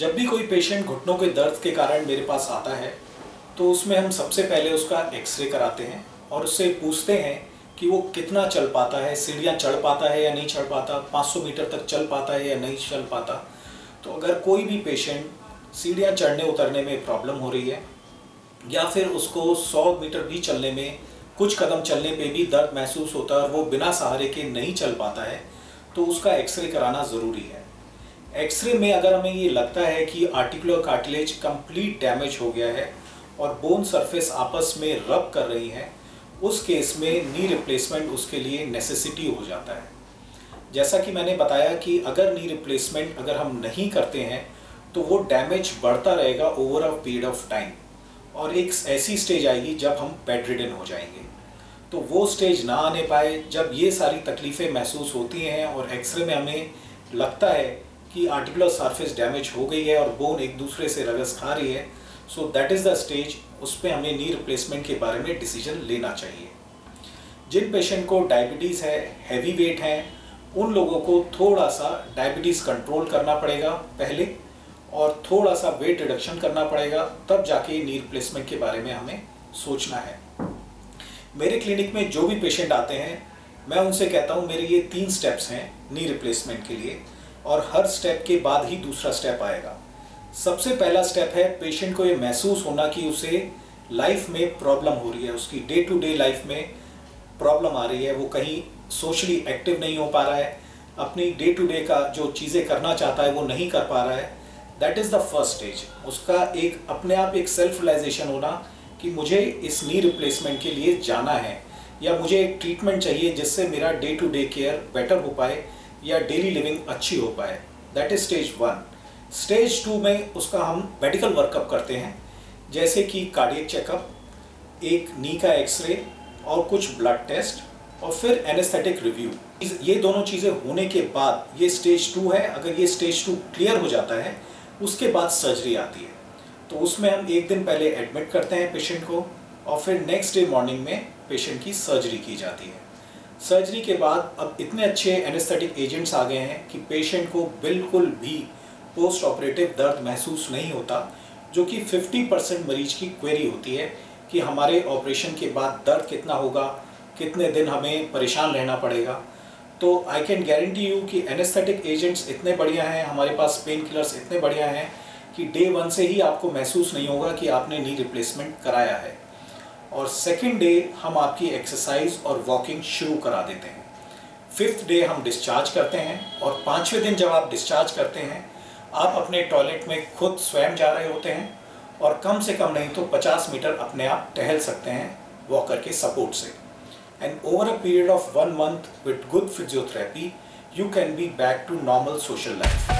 जब भी कोई पेशेंट घुटनों के दर्द के कारण मेरे पास आता है तो उसमें हम सबसे पहले उसका एक्सरे कराते हैं और उससे पूछते हैं कि वो कितना चल पाता है, सीढ़ियाँ चढ़ पाता है या नहीं चढ़ पाता 500 मीटर तक चल पाता है या नहीं चल पाता। तो अगर कोई भी पेशेंट सीढ़ियाँ चढ़ने उतरने में प्रॉब्लम हो रही है, या फिर उसको 100 मीटर भी चलने में, कुछ कदम चलने पे भी दर्द महसूस होता है और वो बिना सहारे के नहीं चल पाता है तो उसका एक्सरे कराना ज़रूरी है। एक्सरे में अगर हमें ये लगता है कि आर्टिकुलर कार्टिलेज कंप्लीट डैमेज हो गया है और बोन सरफेस आपस में रब कर रही है, उस केस में नी रिप्लेसमेंट उसके लिए नेसेसिटी हो जाता है। जैसा कि मैंने बताया कि अगर नी रिप्लेसमेंट अगर हम नहीं करते हैं तो वो डैमेज बढ़ता रहेगा over a period of time और एक ऐसी स्टेज आएगी जब हम बेड रिडन हो जाएँगे। तो वो स्टेज ना आने पाए, जब ये सारी तकलीफ़ें महसूस होती हैं और एक्सरे में हमें लगता है कि आर्टिकुलर सरफेस डैमेज हो गई है और बोन एक दूसरे से रगस खा रही है। So that is the stage उस पर हमें नी रिप्लेसमेंट के बारे में डिसीज़न लेना चाहिए। जिन पेशेंट को डायबिटीज़ है हैवी वेट है, उन लोगों को थोड़ा सा डायबिटीज़ कंट्रोल करना पड़ेगा पहले और थोड़ा सा वेट रिडक्शन करना पड़ेगा, तब जाके नी रिप्लेसमेंट के बारे में हमें सोचना है। मेरे क्लिनिक में जो भी पेशेंट आते हैं, मैं उनसे कहता हूँ, मेरे ये तीन स्टेप्स हैं नी रिप्लेसमेंट के लिए। और हर स्टेप के बाद ही दूसरा स्टेप आएगा। सबसे पहला स्टेप है पेशेंट को ये महसूस होना कि उसे लाइफ में प्रॉब्लम हो रही है, उसकी डे टू डे लाइफ में प्रॉब्लम आ रही है, वो कहीं सोशली एक्टिव नहीं हो पा रहा है, अपनी डे टू डे का जो चीज़ें करना चाहता है वो नहीं कर पा रहा है। That is the first stage उसका एक, अपने आप एक सेल्फ रिलाइजेशन होना कि मुझे इस नी रिप्लेसमेंट के लिए जाना है, या मुझे एक ट्रीटमेंट चाहिए जिससे मेरा day to day care better हो पाए। या डेली लिविंग अच्छी हो पाए। That is stage one stage two में उसका हम मेडिकल वर्कअप करते हैं। जैसे कि कार्डियक चेकअप एक नी का एक्सरे और कुछ ब्लड टेस्ट और फिर एनेस्थेटिक रिव्यू ये दोनों चीज़ें होने के बाद ये स्टेज टू है। अगर ये स्टेज टू क्लियर हो जाता है, उसके बाद सर्जरी आती है। तो उसमें हम एक दिन पहले एडमिट करते हैं पेशेंट को और फिर नेक्स्ट डे मॉर्निंग में पेशेंट की सर्जरी की जाती है। सर्जरी के बाद अब इतने अच्छे एनेस्थेटिक एजेंट्स आ गए हैं कि पेशेंट को बिल्कुल भी पोस्ट ऑपरेटिव दर्द महसूस नहीं होता, जो कि 50 परसेंट मरीज़ की क्वेरी होती है कि हमारे ऑपरेशन के बाद दर्द कितना होगा, कितने दिन हमें परेशान रहना पड़ेगा। तो आई कैन गारंटी यू कि एनेस्थेटिक एजेंट्स इतने बढ़िया हैं, हमारे पास पेन किलर्स इतने बढ़िया हैं कि डे वन से ही आपको महसूस नहीं होगा कि आपने नी रिप्लेसमेंट कराया है। और सेकेंड डे हम आपकी एक्सरसाइज और वॉकिंग शुरू करा देते हैं। फिफ्थ डे हम डिस्चार्ज करते हैं और पाँचवें दिन जब आप डिस्चार्ज करते हैं, आप अपने टॉयलेट में खुद स्वयं जा रहे होते हैं और कम से कम नहीं तो 50 मीटर अपने आप टहल सकते हैं वॉकर के सपोर्ट से। And over a period of one month with good physiotherapy you can be back to normal social life